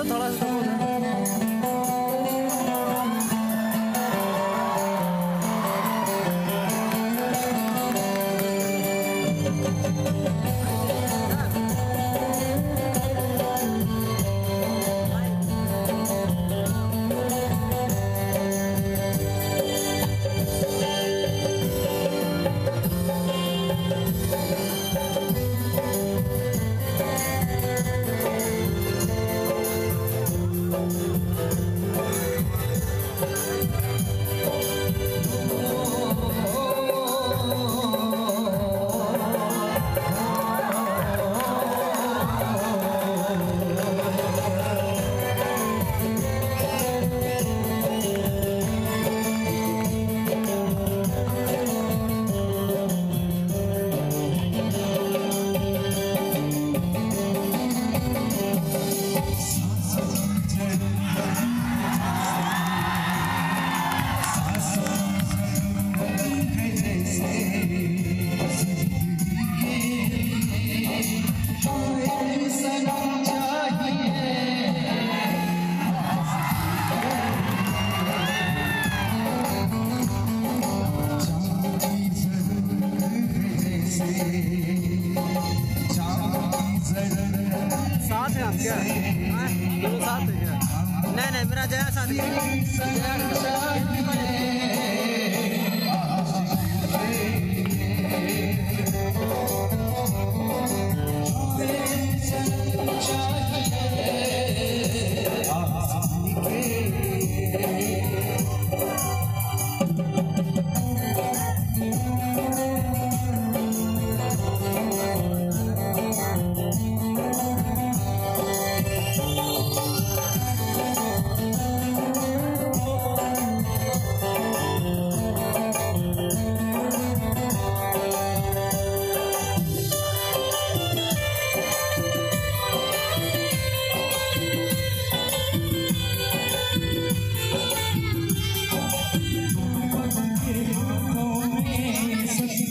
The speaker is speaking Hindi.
我走了 Thank you. क्या दोनों साथ क्या नहीं नहीं मेरा जया साथ